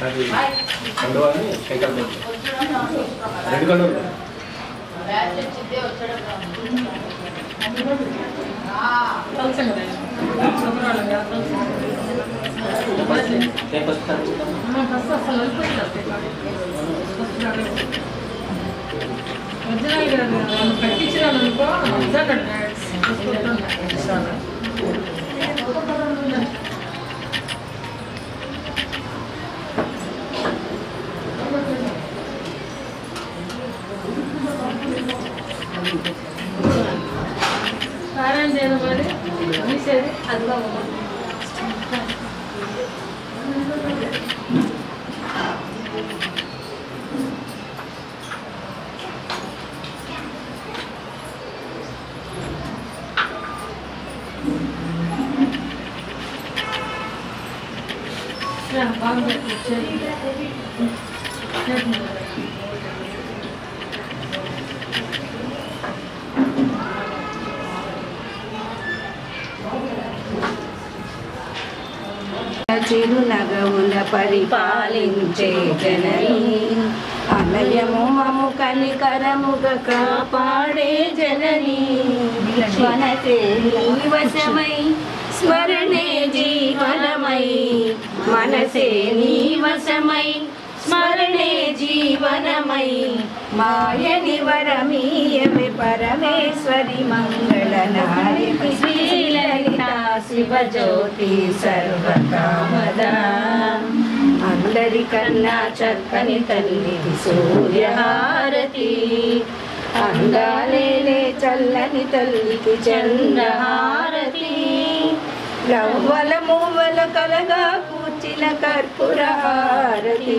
అది కండువాని కైకాలు పెట్టి రెండు కండువలు రేపు వస్తారు కట్టించినానుకో బాగా చిరునగముల పరిపాలించే జనని అలయము మము కనికరముగ కాపాడే జనని వశమై స్మరణే జీవనమై మనసే నీ వశమై స్మరణే జీవనమై మాయని వరమీయమే పరమేశ్వరి మంగళ నాయకి శ్రీలలిత శివజ్యోతి సర్వకామద అందరికన్నా చక్కని తల్లి సూర్యహారతి అందాలేలే చల్లని తల్లికి చంద్రహారతి రవ్వల మూవల కలగా కూర్చిన కర్పూరహారతి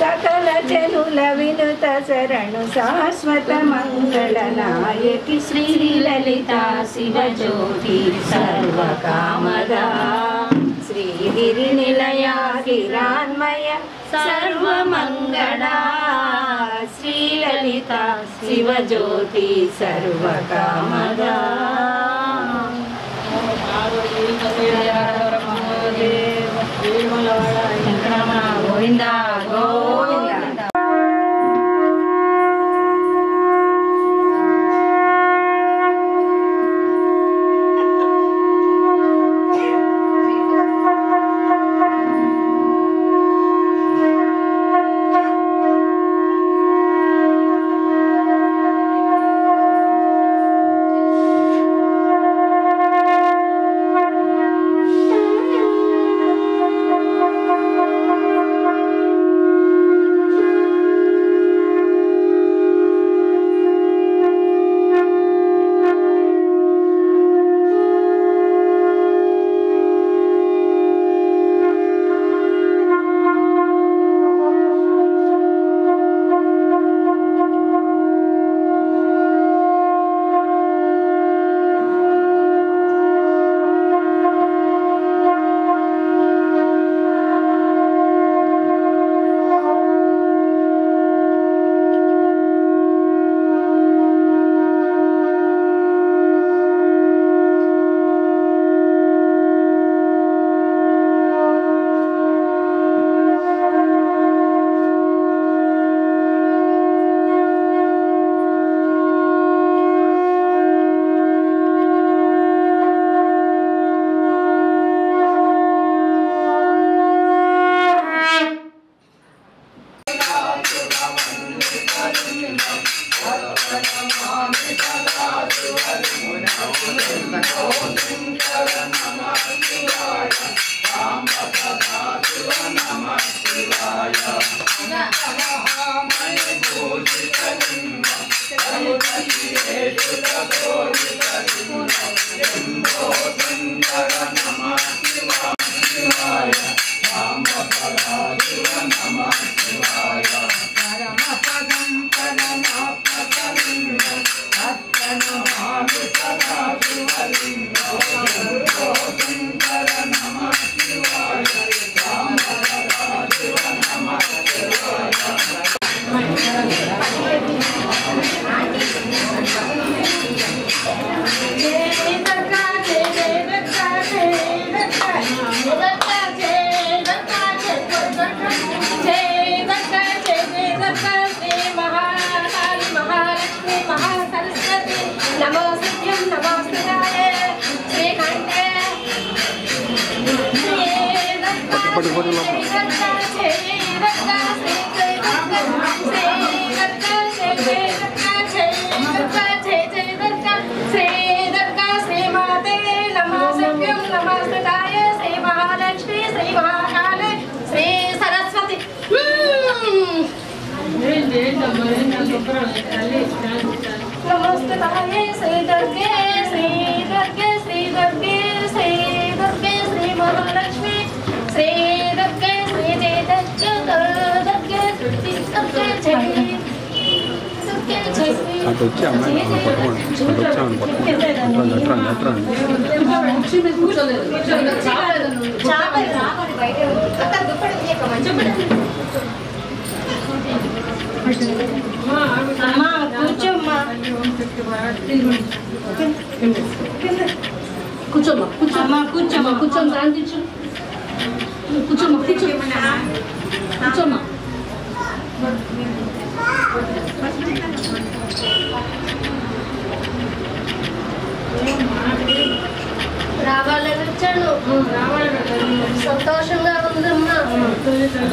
సకల జనుల వినుత శరణు శాశ్వత మంగళ నాయకి శ్రీ లలిత శివజ్యోతి సర్వకామదా శ్రీగిరి నిలయ గిరాన్మయ సర్వమంగళా సర్వమంగళ శ్రీలలిత శివజ్యోతి సర్వకామదా శ్రీమలవాడ గోవిందా. नमामि सदा शिवलिङ्गम् फ़ोटो नमस्ते श्री दुर्गे श्री दुर्गे దుర్గే జయ అటు వచ్చి అమ్మాయి అలా పట్టుకోండి అటు వచ్చి ఆమెను పట్టుకోండి అట్రండి అట్రండి అట్రండి అమ్మా కూర్చోమ్మా కూర్చోమ్మా కూర్చో అమ్మా కూర్చోమ్మా కూర్చొని శాంతించు కూర్చోమ్మా కూర్చో కూర్చోమ్మా రావాలని వచ్చాను సంతోషంగా ఉందమ్మా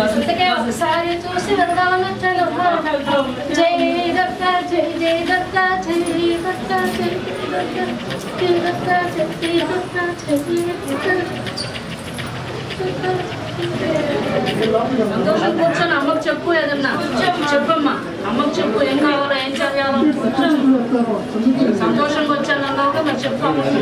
అందుకే ఒకసారి చూసి వెళ్దామని వచ్చాను అమ్మా జై దత్త జై జై దత్త జై దత్త జై దత్త జై దత్త జై దత్త జై సంతోషం కూర్చొని అమ్మకు చెప్పు ఏదన్నా. చెప్పమ్మా. అమ్మకు చెప్పు ఏం కావాలో ఏం చదివాలో. సంతోషంగా వచ్చాను కూడా మరి చెప్పు అమ్మకు.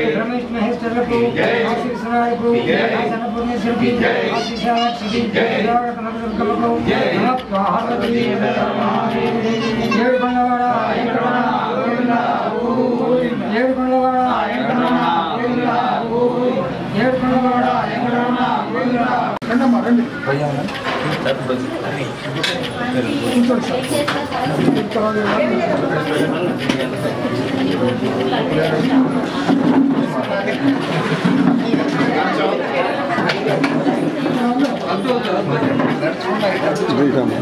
பிரபு ஆசீர்வாய் பிரபு ஆசன பரமேஸ்வர கி ஜெய் ஆசீர்வாய் கி ஜெய் ராகதனம் பிரபு நமத் ஆஹரதி தரமானி ஜெய் பங்கவாடா ஐங்கரனா கோவிந்தா ஓய் ஜெய் பங்கவாடா ஐங்கரனா கோவிந்தா ஓய் ஜெய் பங்கவாடா ஐங்கரனா கோவிந்தா రండమ్మా రండి కూర్చోండి సార్ కూర్చోండి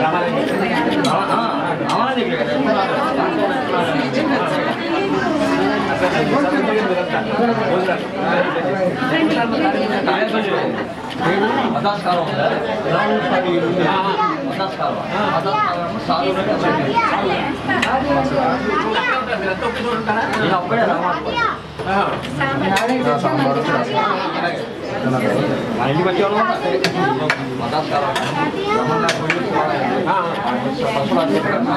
గోవింద ఏడు కొండవాడ వెంకటరమణ